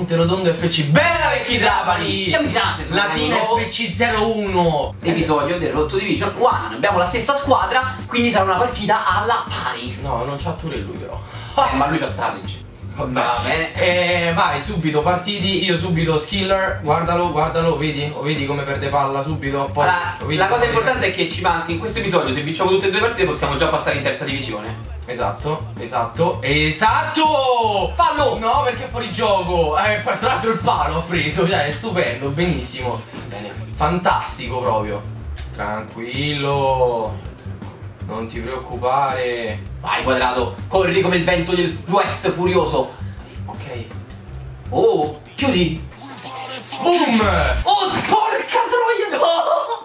Monterotondo FC. Bella vecchi Trapani! Siamo in classe, Latina nuovo FC 01. episodio del Rotto Division 1. Abbiamo la stessa squadra, quindi sarà una partita alla pari. No, non c'ha pure lui però. Eh, ma lui c'ha Starlic. Va bene. Eh, vai, subito, partiti, io subito skiller, guardalo, guardalo, vedi? O vedi come perde palla subito? Poi, Allora, la cosa importante è che ci manca in questo episodio, se vinciamo tutte e due partite possiamo già passare in terza divisione. Esatto, esatto, esatto! Fallo! No, perché è fuori gioco! Eh, tra l'altro il palo ho preso, cioè è stupendo, benissimo. Bene. Fantastico proprio. Tranquillo. Non ti preoccupare. Vai quadrato, corri come il vento del West furioso. Ok. Oh, chiudi. Boom! Oh, porca troia!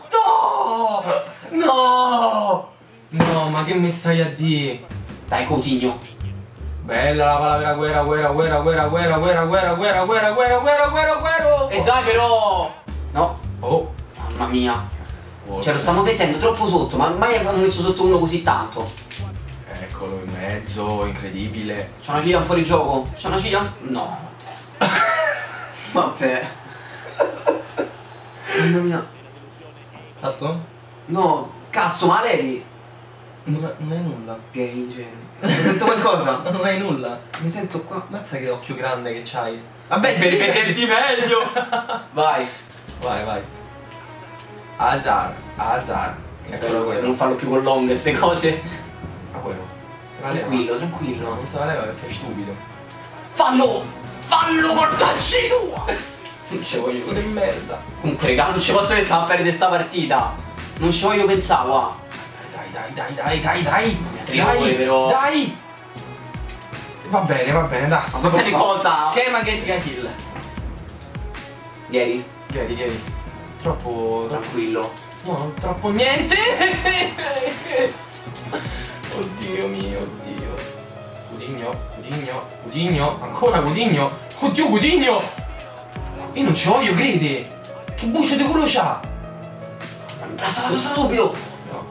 No! No! No! No, ma che mi stai a dire? Dai, Coutinho. Bella la palla vera guerra, guerra, guerra, guerra, guerra, guerra, guerra, guerra, guerra, guerra, guerra, guerra, guerra. E dai però! No, Oh. mamma mia. Cioè lo stanno mettendo troppo sotto, ma mai hanno messo sotto uno così tanto. Eccolo in mezzo, incredibile. C'è una ciglia fuori gioco? C'è una ciglia? No. Vabbè. Mamma mia. Fatto? No, cazzo, ma levi. Non, non hai nulla. Gay, genio. Mi sento qualcosa? Non hai nulla. Mi sento qua. Mazza che occhio grande che c'hai. Vabbè, per vederti meglio. Vai. Vai, vai. Azar, Azar. Eccolo Non quello. farlo più con long queste cose. Leva? Tranquillo, tranquillo. non te la leva perché è stupido. Fallo! Fallo, mortacci tua! Non ci voglio Cazzo di merda. Comunque, raga, non ci posso pensare a perdere sta partita. Non ci voglio pensare, qua. Dai, dai, dai, dai, dai, dai. Triangoli, Dai, però. Dai. Va bene, va bene, dai. Ma va bene cosa? Schema get kill. Ieri, Chiedi, chiedi. Troppo. tranquillo. No, troppo niente. oddio mio, oddio. Gudigno, Gudigno, Gudigno, ancora Gudigno. Oddio, Gudigno. Io non ci voglio credere. Che buccio di culo c'ha. Passa la cosa subito! No.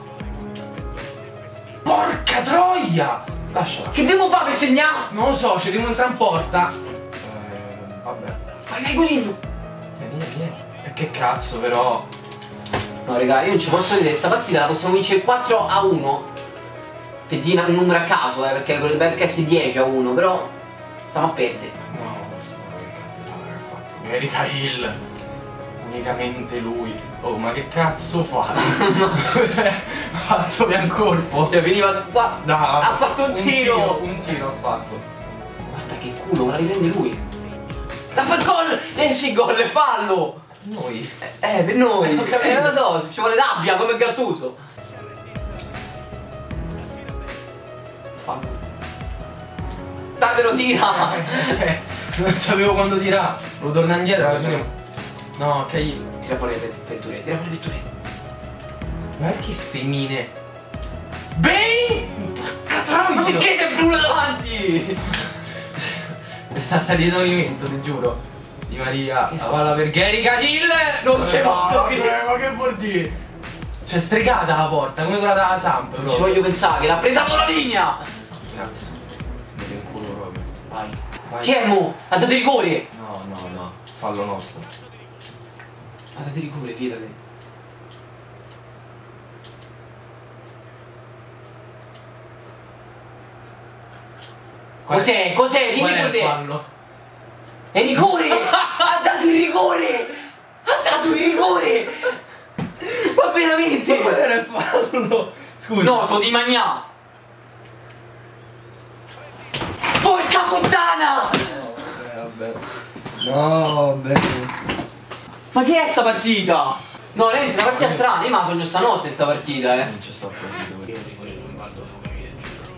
Porca troia! Lasciala. Che devo fare per segnare? Non lo so, ci devo entrare in porta. Eh, vabbè. Vai, vai, Godino! Vieni, vieni, vieni. E che cazzo però. No, raga, io non ci posso vedere. Sta partita la possiamo vincere 4 a 1. Per dire un numero a caso, eh, perché potrebbe anche essere 10 a 1, però stiamo a perdere. No, questo è che aver fatto. Erika Hill. Unicamente lui. Oh, ma che cazzo fa? ha fatto via un colpo. Cioè, veniva qua. No, Ha fatto un tiro. Un tiro ha fatto. Guarda che culo, me la riprende lui. La fa gol! Eh sì, gol, fallo! Noi. Eh, per noi. Capito. Eh, lo so, ci vuole rabbia come Gattuso. Dai, però tira! Eh, non sapevo quando dirà. Lo torna indietro alla fine. No, ok. Tira fuori le petture, tira fuori le petture. Ma perché ste mine? Beh! Porca troia! Ma perché sei Bruno davanti? Sta sta di esaurimento, ti giuro. Di Maria, la palla per Gary Cahill! Non ce posso credere. Ma che vuol dire? C'è stregata la porta, come quella della Samp. Non ci voglio pensare che l'ha presa con la linea! Cazzo. Mi in culo proprio. Vai. Vai. Che è mo? Ha dato rigore! No, no, no. Fallo nostro. Ha dato rigore, fidati. Cos'è? Cos'è? Dimmi cos'è! È rigore! ha dato il rigore! Ha dato il rigore! Ma veramente! Qual era il fallo? Scusa. Noto di Magnà! Porca puttana! Eh, vabbè. No, vabbè. Ma che è sta partita? No, Lenti, una partita strana, io me la sogno stanotte sta partita, eh. Non ci sto capito. Io il rigore non guardo tu capire.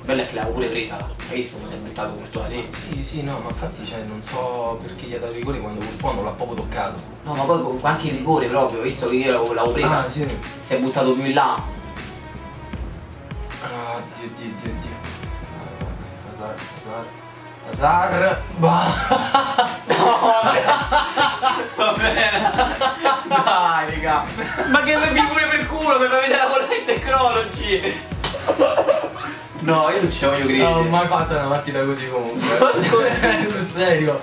Bella è che l'ha pure presa. Hai visto come ti ha buttato Courtois, sì? Sì, no, ma infatti cioè, non so perché gli ha dato rigore quando Courtois non l'ha proprio toccato. No, ma poi con- anche il rigore proprio, visto che io l'avevo, presa, Ah, sì. si è buttato più in là. Ah, Dio, Dio, Dio, Dio. Ah, Azar, Azar. Azar. Bah. Va bene. Dai, raga. Ma che mi pure per culo, mi fa vedere la colletta tecnologi. No, io non ci voglio credere. Non ho mai fatto una partita così comunque. Sul serio.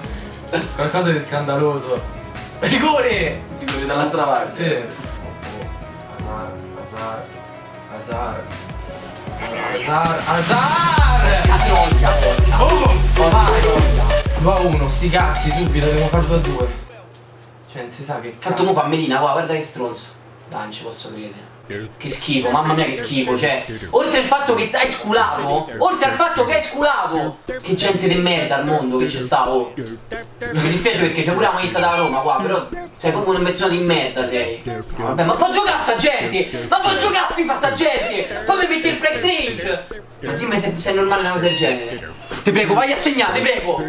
Qualcosa di scandaloso. Rigore! Rigore dall'altra parte. Sì. Azar, Azar, Azar. Azar, Azar! Oh! oh, vai, Catroglia. 2 a 1, sti cazzi, subito, devo fare 2 a 2. Cioè, non si sa che Tanto mo fa Melina, qua, guarda che stronzo. Dai, non ci posso credere. Che schifo, mamma mia che schifo, cioè, oltre al fatto che hai sculato, oltre al fatto che hai sculato, che gente di merda al mondo che c'è sta, oh. Mi dispiace perché c'è pure la maglietta da Roma qua, però sei come una persona di merda sei. Vabbè, ma può giocare sta gente! Ma può giocare a FIFA sta gente! Poi mi metti il price range! Ma dimmi se, se è normale una cosa del genere. Ti prego, vai a segnare, ti prego!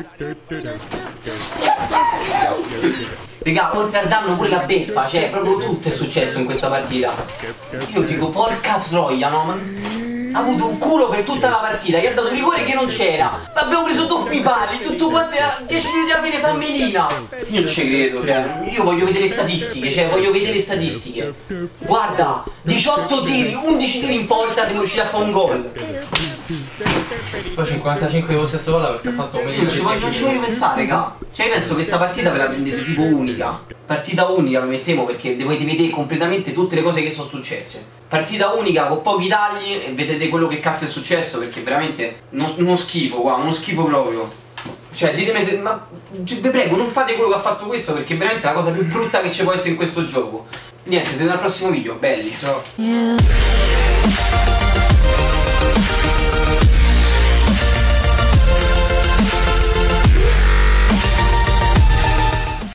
Raga, oltre al danno pure la beffa, cioè proprio tutto è successo in questa partita. Io dico porca troia, no? Ma... Ha avuto un culo per tutta la partita, gli ha dato un rigore che non c'era. Abbiamo preso doppi pali, tutto quanto a 10 minuti a fine fammelina. Io non ci credo, cioè, io voglio vedere statistiche, cioè voglio vedere statistiche. Guarda, 18 tiri, 11 tiri in porta siamo riusciti a fare un gol. Poi 55 di possesso palla perché ha fatto meglio. Non ci voglio, ci voglio pensare, raga. Cioè, io penso che questa partita ve la prendete tipo unica. Partita unica vi mettevo perché dovete vedere completamente tutte le cose che sono successe. Partita unica con pochi tagli e vedete quello che cazzo è successo perché veramente uno, uno schifo qua, uno schifo proprio. Cioè, ditemi se. Ma cioè, vi prego, non fate quello che ha fatto questo perché è veramente la cosa più brutta che ci può essere in questo gioco. Niente, siete al prossimo video, belli. Ciao.